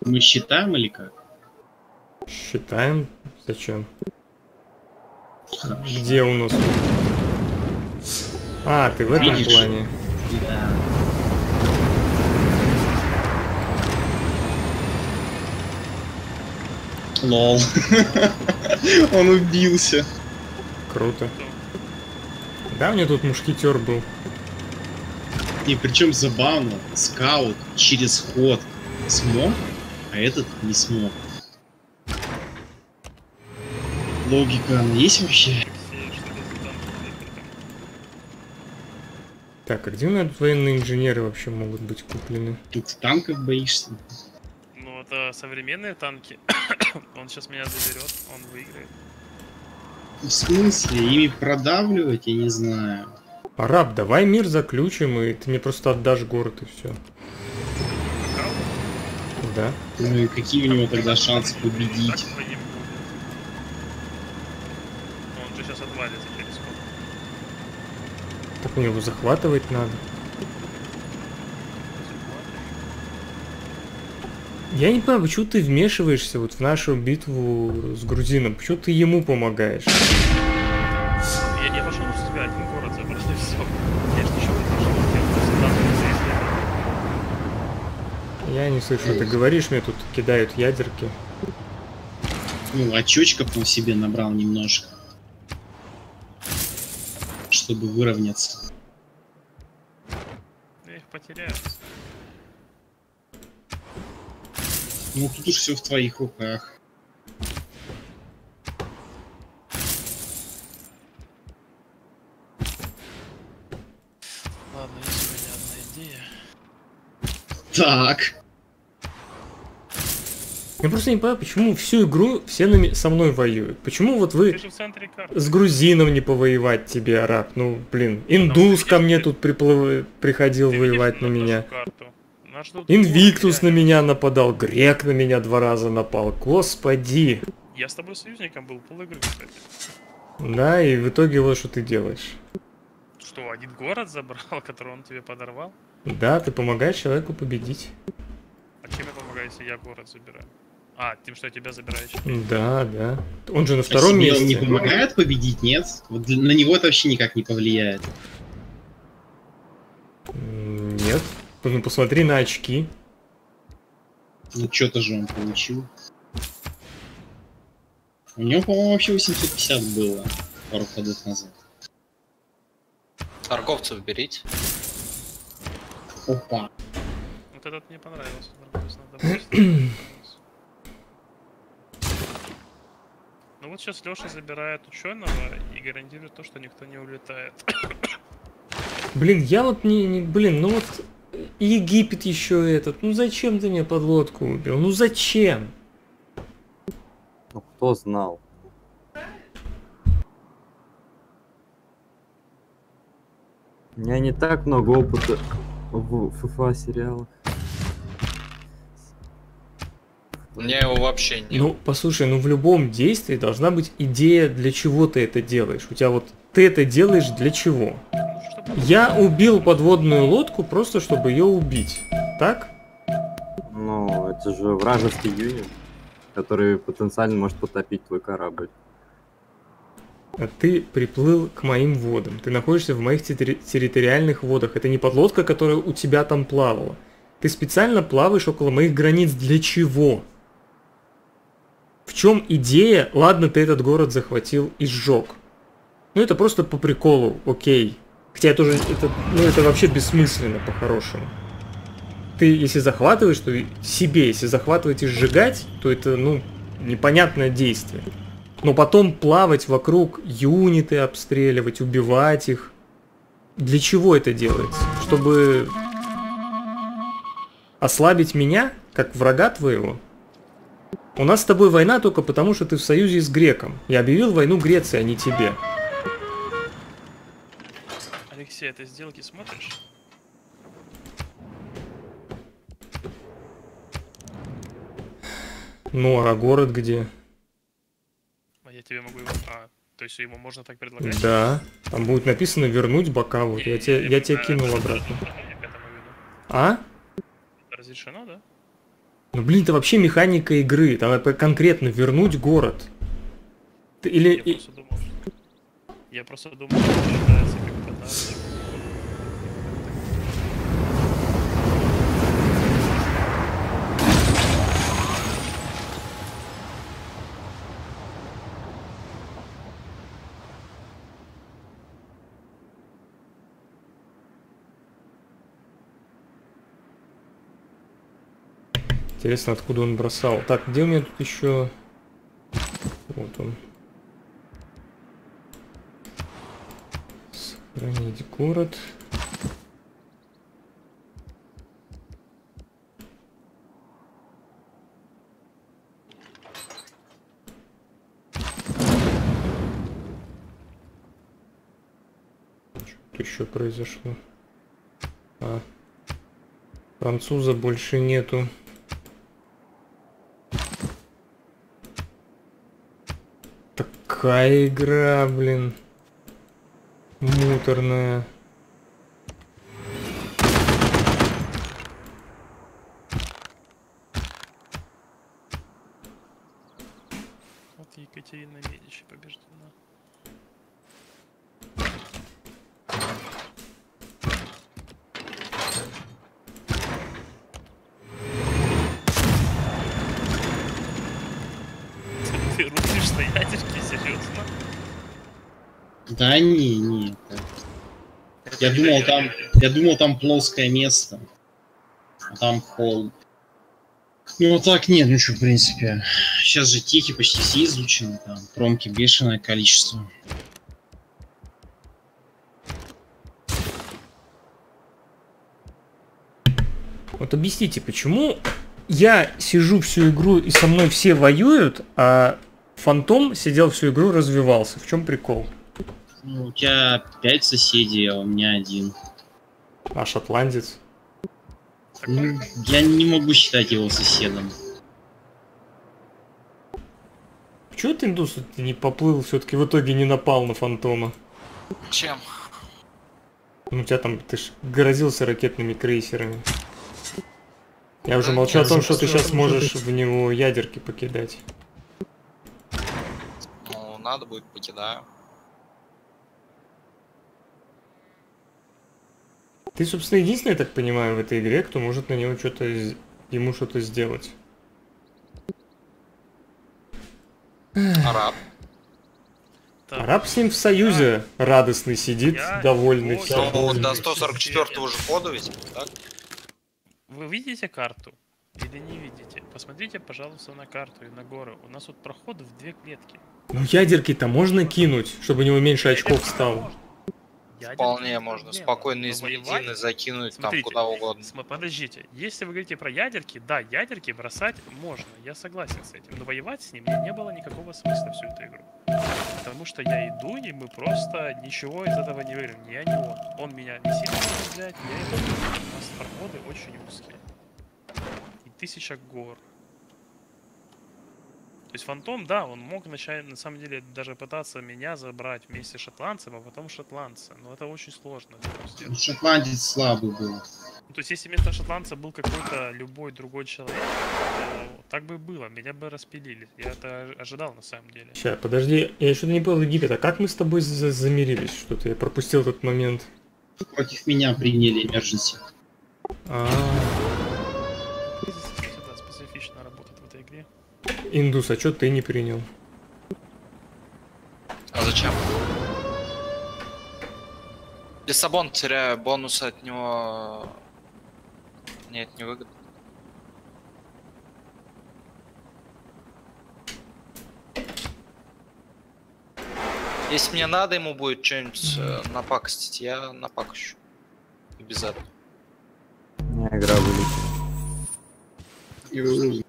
мы считаем или как? Считаем. Зачем? Где у нас? А, ты в этом Видишь? плане. Да. Лол. Он убился. Круто. Да, у меня тут мушкетер был. И причем забавно, скаут через ход смог, а этот не смог. Логика она есть вообще? Так, а где у тут военные инженеры вообще могут быть куплены? Тут танков боишься? Ну, это современные танки. он сейчас меня заберет, он выиграет. В смысле? Ими продавливать? Я не знаю. Араб, давай мир заключим, и ты мне просто отдашь город, и все. Да. Ну и какие у него тогда шансы победить? Так твоим будет. Но он же сейчас отвалится через сколько. Так у него захватывать надо. Я не понимаю, почему ты вмешиваешься вот в нашу битву с грузином? Почему ты ему помогаешь? Я не слышу, ты говоришь, мне тут кидают ядерки. Ну, очечков он себе набрал немножко. Чтобы выровняться. Я их потеряю. Ну, тут уж все в твоих руках. Ладно, есть у меня одна идея. Так. Я просто не понимаю, почему всю игру все на ми- со мной воюют. Почему вот вы с грузином не повоевать тебе, араб? Ну, блин, индус ко мне тут приплыв... приходил воевать на меня. Инвиктус на меня нападал, грек на меня два раза напал. Господи. Я с тобой союзником был пол игры, кстати. Да, и в итоге вот что ты делаешь. Что, один город забрал, который он тебе подорвал? Да, ты помогаешь человеку победить. А чем я помогаю, если я город забираю? А, тем, что я тебя забираю еще. Да, да. Он же на А втором тебе он не месте. помогает победить, нет? Вот для- на него это вообще никак не повлияет. Нет. Ну посмотри на очки. Ну, что-то же он получил. У него, по-моему, вообще 850 было пару ходов назад. Торговцев берите. Опа. Вот этот мне понравился. торговец надо бросить. Ну вот сейчас Леша забирает ученого и гарантирует то, что никто не улетает. Блин, я вот не, не- блин, ну вот И Египет еще этот. Ну зачем ты мне подлодку убил? Ну зачем? Ну, кто знал? У меня не так много опыта в FIFA сериалах. У меня его вообще нет. Ну, послушай, ну в любом действии должна быть идея, для чего ты это делаешь. У тебя вот ты это делаешь для чего? Я убил подводную лодку просто, чтобы ее убить. Так? Ну, это же вражеский юнит, который потенциально может потопить твой корабль. А Ты приплыл к моим водам. Ты находишься в моих терри- территориальных водах. Это не подлодка, которая у тебя там плавала. Ты специально плаваешь около моих границ. Для чего? В чем идея? Ладно, ты этот город захватил и сжег. Ну это просто по приколу, окей. Хотя тоже, это, ну это вообще бессмысленно по-хорошему. Ты, если захватываешь, то себе, если захватывать и сжигать, то это, ну, непонятное действие. Но потом плавать вокруг, юниты обстреливать, убивать их. Для чего это делается? Чтобы ослабить меня, как врага твоего? У нас с тобой война только потому, что ты в союзе с греком. Я объявил войну Греции, а не тебе. Алексей, ты сделки смотришь? Ну, а город где? А я тебе могу его... А, то есть ему можно так предлагать? Да. Там будет написано вернуть бока. Вот я тебе, я тебе кинул обратно. Я к этому веду. А? Разрешено, да? Ну блин, это вообще механика игры. Там конкретно вернуть город. Ты- Или... Я просто думал, что... Я просто думал, что это Интересно, откуда он бросал. Так, где у меня тут еще... Вот он. Сохранить город. Что еще произошло? А. Француза больше нету. Такая игра, блин. Муторная. Вот Екатерина Медичи побеждена. Ты рубишь на ядерке, серьезно? Да не, не. это- Я думал там, я думал там плоское место. А там холм. Ну вот так нет, ну что, в принципе. Сейчас же техи почти все изучены, там промки бешеное количество. Вот объясните, почему я сижу всю игру и со мной все воюют, а Фантом сидел всю игру развивался. В чем прикол? Ну, у тебя пять соседей, а у меня один. А шотландец? Ну, я не могу считать его соседом. Чего ты, индус, ты не поплыл, все-таки в итоге не напал на Фантома? Чем? Ну, у тебя там, ты ж грозился ракетными крейсерами. Я уже Да молчу о нет, том, что ты сейчас можешь в него ядерки покидать. Ну, надо будет, покидаю. Ты, собственно, единственный, я так понимаю, в этой игре, кто может на него что-то, ему что-то сделать. Араб. Так, Араб с ним в союзе радостный сидит, Я довольный. всё. Ну, Да. до 144 уже ходу ведь, так? Вы видите карту? Или не видите? Посмотрите, пожалуйста, на карту и на горы. У нас тут проходы в две клетки. Ну ядерки-то можно кинуть, чтобы у него меньше очков стало. можно. Ядерки Вполне не можно проблема, спокойно но из воевать- Медины закинуть Смотрите, там куда угодно. См- Подождите, если вы говорите про ядерки, да, ядерки бросать можно, я согласен с этим, но воевать с ним не было никакого смысла всю эту игру. Потому что я иду, и мы просто ничего из этого не выиграем, ни я, ни он. Он меня не сильно может взять, я его. У нас проходы очень узкие. И тысяча гор. То есть Фантом, да, он мог начать, на самом деле, даже пытаться меня забрать вместе с шотландцем, а потом шотландца. Но это очень сложно. сделать. Ну, Шотландец слабый был. Ну, То есть, если вместо шотландца был какой-то любой другой человек, то так бы было, меня бы распилили. Я это ож- ожидал на самом деле. Сейчас, подожди, я что-то не понял, Египет, а как мы с тобой за- замирились? Что-то я пропустил этот момент. Против меня приняли emergency. А, Кризис, Индус, а что ты не принял? А зачем? Лиссабон, теряю бонусы от него. Нет, не выгодно. Если мне надо ему будет что-нибудь э, напакостить, я напакощу. И без этого. Не, игра вылетела. И-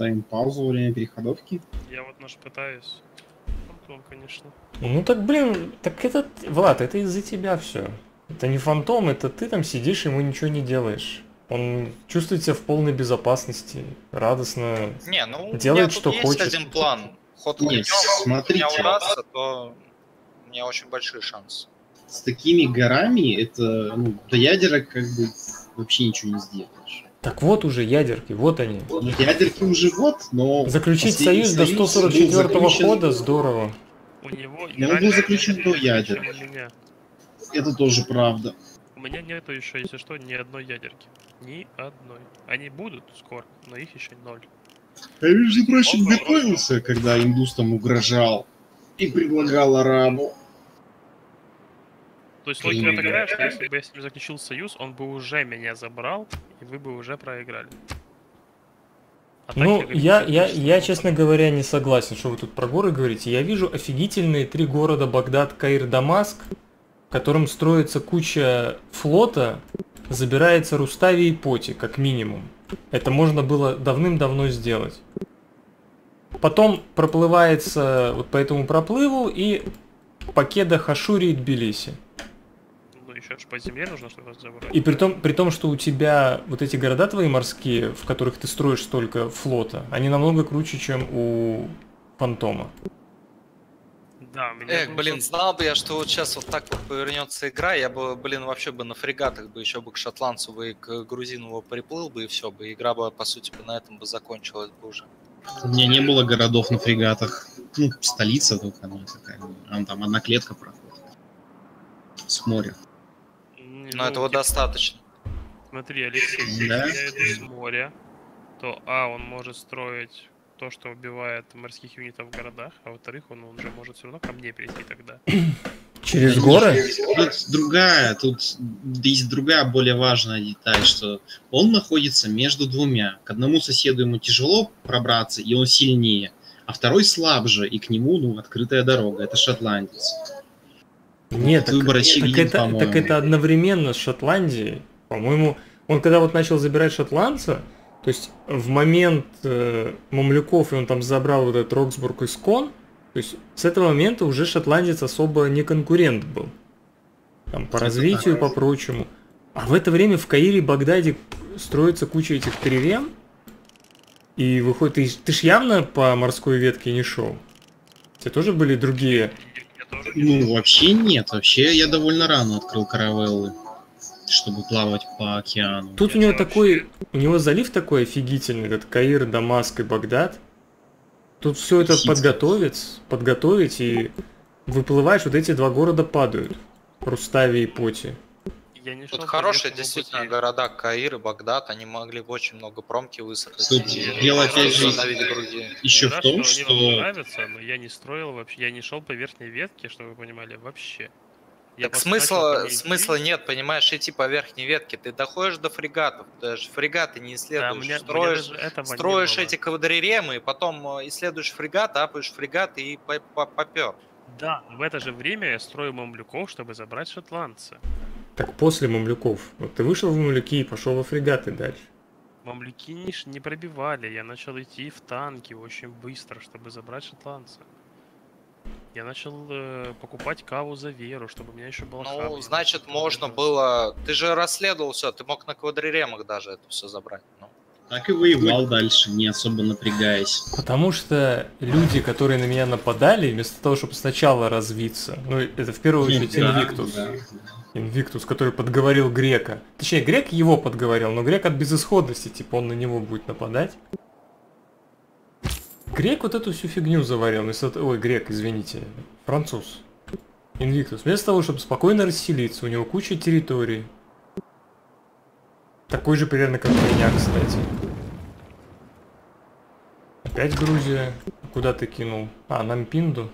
Ставим паузу во время переходовки. Я вот наш пытаюсь. Фантом, конечно. Ну так, блин, так это, Влад, это из-за тебя все. Это не фантом, это ты там сидишь, ему ничего не делаешь. Он чувствует себя в полной безопасности, радостно. Не, ну у Делает, меня тут что есть хочет. один план. Ход Нет, если смотрите. у меня удастся, то у меня очень большие шансы. С такими горами это ну, до ядера как бы вообще ничего не сделаешь. Так вот уже ядерки, вот они. Ну, ядерки уже вот, но... Заключить последний союз до был 144 заключен- хода, здорово. У него Но он был заключен до ядер. Это тоже правда. У меня нету еще, если что, ни одной ядерки. Ни одной. Они будут скоро, но их еще ноль. Я, между прочим, готовился, когда индус там угрожал и предлагал арабу. То есть логика такая, что если бы я с ним заключил союз, он бы уже меня забрал, и вы бы уже проиграли. А Ну, я, я, я, честно говоря, не согласен, что вы тут про горы говорите. Я вижу офигительные три города Багдад, Каир, Дамаск, в котором строится куча флота, забирается Рустави и Поти, как минимум. Это можно было давным-давно сделать. Потом проплывается вот по этому проплыву и Покеда, Хашури и Тбилиси. Еще ж по земле нужно что-то забрать. И при том, при том, что у тебя вот эти города твои морские, в которых ты строишь столько флота, они намного круче, чем у Фантома. Да, меня Эх, блин, сон- знал бы я, что вот сейчас вот так вот повернется игра, я бы, блин, вообще бы на фрегатах бы еще бы к шотландцу бы и к грузину бы приплыл бы и все бы. Игра бы, по сути, бы на этом бы закончилась бы уже. У меня не было городов на фрегатах. Ну, столица только она такая. Она там одна клетка проходит. С моря. Но ну, этого типа, достаточно. Смотри, Алексей, если Да? я иду с моря, то А, он может строить то, что убивает морских юнитов в городах, а во-вторых, он уже может все равно ко мне прийти тогда. Через горы? Тут другая, тут есть другая более важная деталь, что он находится между двумя. К одному соседу ему тяжело пробраться, и он сильнее, а второй слабже, и к нему, ну, открытая дорога. Это шотландец. Нет, так, Выбор так это, так это одновременно с Шотландией. По-моему, он когда вот начал забирать шотландца, то есть в момент э, Мамлюков, и он там забрал вот этот Роксбург и Скон, то есть с этого момента уже шотландец особо не конкурент был. Там по развитию, по прочему. А в это время в Каире и Багдаде строится куча этих трирем, и выходит, ты, ты ж явно по морской ветке не шел. У тебя тоже были другие тоже Ну, вообще нет. Вообще я довольно рано открыл каравеллы, чтобы плавать по океану. Тут у него вообще- такой, у него залив такой офигительный, этот Каир, Дамаск и Багдад. Тут все это подготовить, подготовить и выплываешь, вот эти два города падают. Рустави и Поти. Я не Тут хорошие действительно пути. города Каир и Багдад, они могли бы очень много промки высадить. Тут и дело опять же еще Не в том, вам что нравятся, но я не строил вообще, я не шел по верхней ветке, чтобы вы понимали, вообще. Я Так смысла, смысла нет, понимаешь, идти по верхней ветке. Ты доходишь до фрегатов, даже фрегаты не Да, исследуешь. мне- мне строишь даже этого не строишь эти квадриремы, и потом э, исследуешь фрегат, апаешь фрегат и по- по- попер. Да, в это же время я строю мамлюков, чтобы забрать шотландца. Так после мамлюков. Вот ты вышел в мамлюки и пошел во фрегаты дальше. Мамлюки не, не пробивали, я начал идти в танки очень быстро, чтобы забрать шотландца. Я начал э, покупать каву за веру, чтобы у меня еще была Ну, хаб, значит, можно было... Ты же расследовал все, ты мог на квадриремах даже это все забрать. Ну. Так и воевал дальше, не особо напрягаясь. Потому что люди, которые на меня нападали, вместо того, чтобы сначала развиться, ну, это в первую очередь Инвиктус. да, да. Инвиктус, который подговорил Грека. Точнее, Грек его подговорил, но Грек от безысходности, типа он на него будет нападать. Грек вот эту всю фигню заварил. вместо того- Ой, Грек, извините. Француз. Инвиктус. Вместо того, чтобы спокойно расселиться, у него куча территорий. Такой же примерно, как у меня, кстати. Опять Грузия. Куда ты кинул? А, нам Пинду?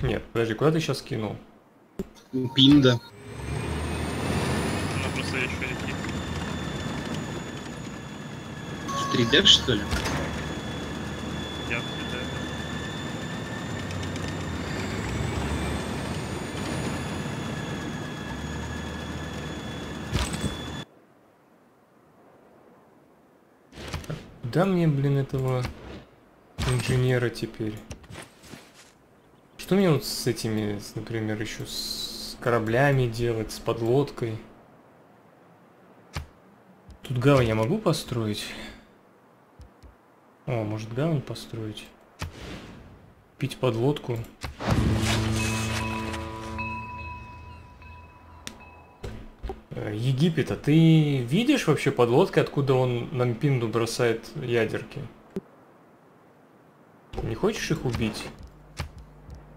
Нет, подожди, куда ты сейчас кинул? Пинда. Ну, просто еще не кид. 3D, что ли? Я да. Да мне, блин, этого инженера теперь. Что мне вот с этими, например, еще с кораблями делать, с подлодкой? Тут гавань я могу построить? О, может гавань построить? Пить подлодку. Э, Египет, а ты видишь вообще подлодки, откуда он нам пинду бросает ядерки? Не хочешь их убить?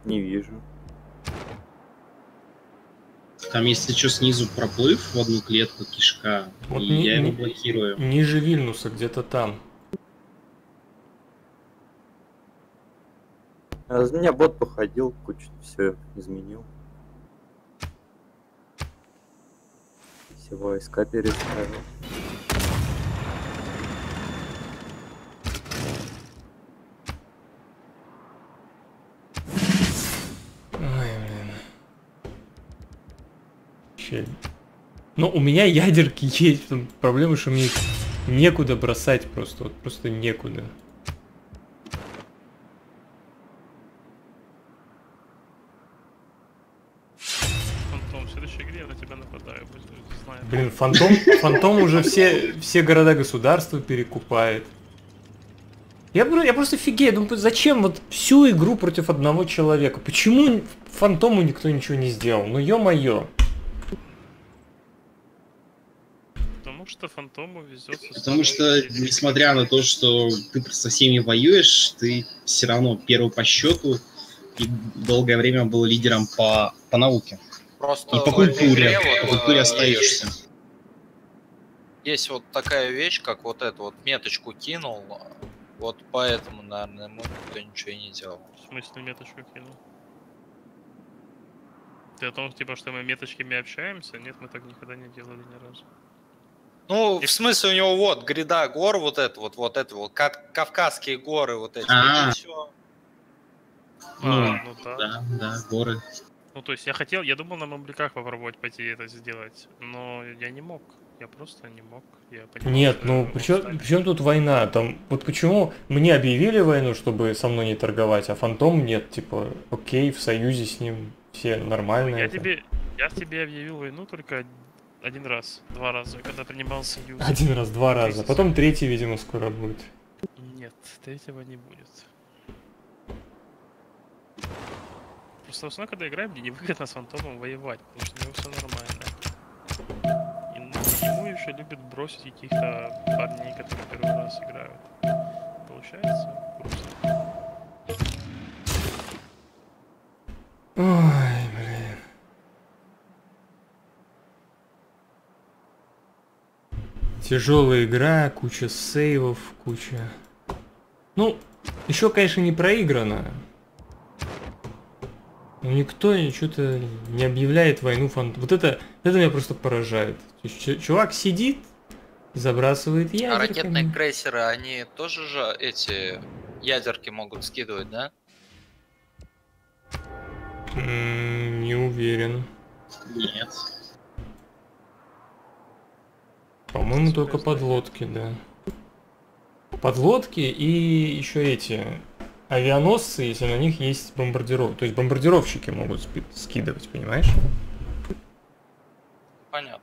Не вижу. Там, если что, снизу проплыв в одну клетку кишка, Вот и не- я его не- блокирую. Ниже Вильнуса, где-то там. А меня бот походил, кучу все изменил. Все войска переставил. Блин. Вообще. Ну, у меня ядерки есть. Проблема, что мне некуда бросать просто. Вот просто некуда. Блин, фантом, фантом уже все, все города государства перекупает. Я, про- я просто фигею, думаю, зачем вот всю игру против одного человека? Почему фантому никто ничего не сделал? Ну ё-моё. Потому что фантому везет. Потому что, несмотря на то, что ты со всеми воюешь, ты все равно первый по счету и долгое время был лидером по, по науке. Просто И по культуре. игре По вот, культуре э, остаешься. Есть, есть вот такая вещь, как вот эту вот меточку кинул. Вот поэтому, наверное, ему никто ничего и не делал. В смысле меточку кинул? Ты о том, типа, что мы меточками общаемся? Нет, мы так никогда не делали ни разу. Ну, И- в смысле, у него вот гряда гор, вот это вот, вот это вот, Ка- Кавказские горы, вот эти. А. вот и всё. Ну, а, ну да. Да, да, горы. Ну, то есть я хотел, я думал на мамляках попробовать пойти это сделать, но я не мог. Я просто не мог. Я понимал, Нет, ну я причем, встать. тут война? Там вот почему мне объявили войну, чтобы со мной не торговать, а фантом нет, типа, окей, в союзе с ним все нормально. Я это. тебе, я тебе объявил войну только один раз, два раза, когда принимал союз. Один раз, два раза. Потом третий, видимо, скоро будет. Нет, третьего не будет. Просто основном, когда играем, мне невыгодно с фантомом воевать, потому что у него все нормально. И ну, ему еще любят бросить каких-то парней, которые первый раз играют. Получается грустно. Ой, блин. Тяжелая игра, куча сейвов, куча. Ну, еще, конечно, не проиграно. Но никто что-то не объявляет войну фан. Вот это, это меня просто поражает. Есть чувак сидит, забрасывает А ядерками. ракетные крейсеры, они тоже же эти ядерки могут скидывать, да? М, Не уверен. Нет. По-моему, только подлодки, да. Подлодки и еще эти авианосцы, если на них есть бомбардиров. То есть бомбардировщики могут скидывать, понимаешь? Понятно.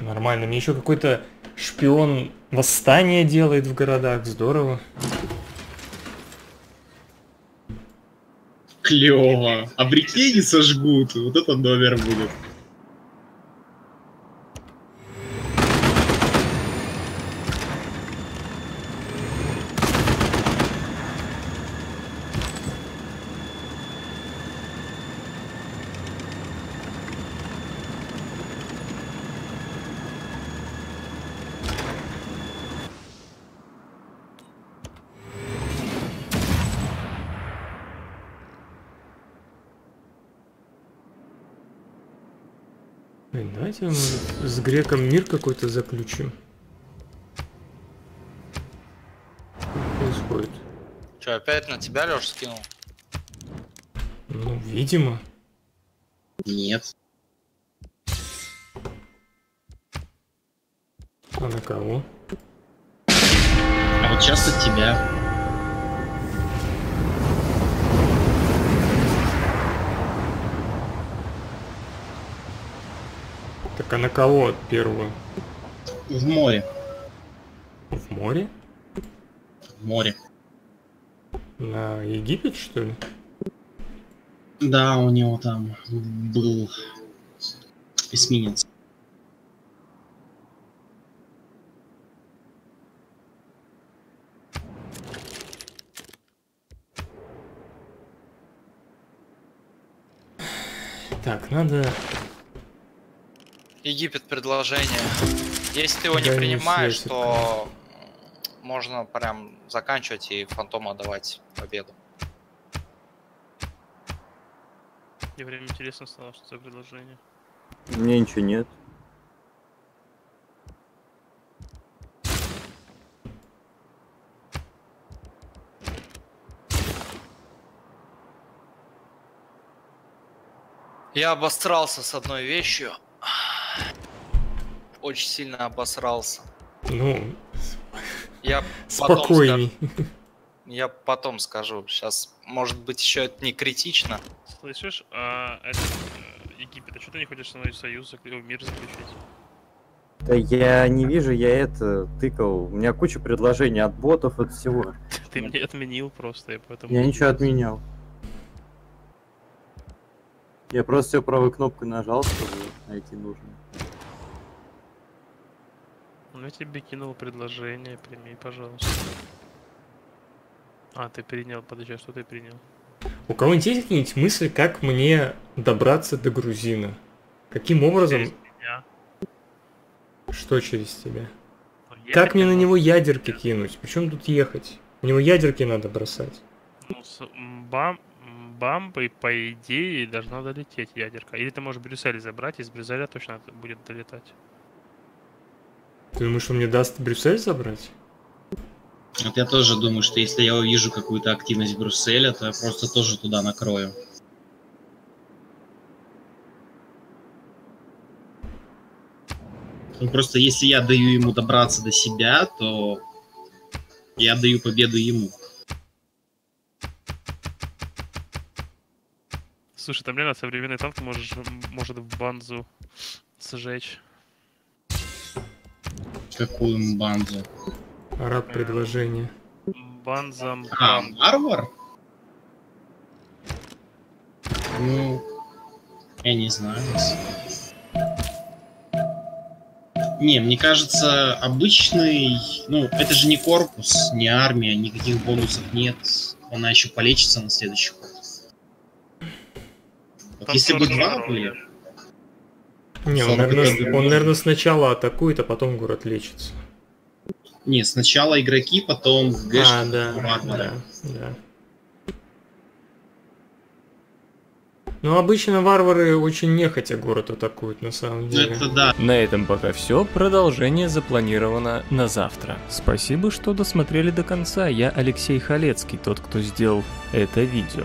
Нормально. Мне еще какой-то шпион восстание делает в городах. Здорово. Клево. А брикеди сожгут. Вот это номер будет. Блин, давайте может, с греком мир какой-то заключим. Что происходит? Че, опять на тебя, Леш, скинул? Ну, видимо. Нет. А на кого? А вот сейчас от тебя. Так а на кого первого? В море. В море? В море. На Египет, что ли? Да, у него там был эсминец. Так, надо... Египет предложение. Если ты его не Дай мне принимаешь, связь то можно прям заканчивать и фантома давать победу. Мне время интересно стало, что за предложение. Мне ничего нет. Я обосрался с одной вещью. Очень сильно обосрался. Ну, Я потом спокойней. скажу. Я потом скажу. Сейчас, может быть, еще это не критично. Слышишь, а, этот, э, Египет, а что ты не хочешь со мной союз, мир заключить? Да я не вижу, я это тыкал. У меня куча предложений от ботов, от всего. Ты мне отменил просто, я поэтому... Я ничего отменял. Я просто все правой кнопкой нажал, чтобы найти нужно. Ну, я тебе кинул предложение, прими, пожалуйста. А, ты принял, подожди, а что ты принял? У кого-нибудь есть какие-нибудь мысли, как мне добраться до грузина? Каким образом? Через меня. Что через тебя? Ну, Как мне на него ядерки кинуть? Причем тут ехать? У него ядерки надо бросать. Ну, с бам, бамбой, по идее, должна долететь ядерка. Или ты можешь Брюссель забрать, из Брюсселя точно будет долетать. Ты думаешь, он мне даст Брюссель забрать? Вот я тоже думаю, что если я увижу какую-то активность Брюсселя, то я просто тоже туда накрою. Ну, просто если я даю ему добраться до себя, то я даю победу ему. Слушай, там реально современный танк можешь, может в банзу сжечь. Какую ему банду? Рад предложение. Банза... А, Варвар? Ну, я не знаю. Не, мне кажется, обычный... Ну, это же не корпус, не армия, никаких бонусов нет. Она еще полечится на следующий ход. Вот если бы 40 два были... Не, он, 40 наверное, он, наверное, сначала атакует, а потом город лечится. Не, сначала игроки, потом гэш, а, да, варвары. да, да. Но обычно варвары очень нехотя город атакуют на самом Ну деле. это да. На этом пока все. Продолжение запланировано на завтра. Спасибо, что досмотрели до конца. Я Алексей Халецкий, тот, кто сделал это видео.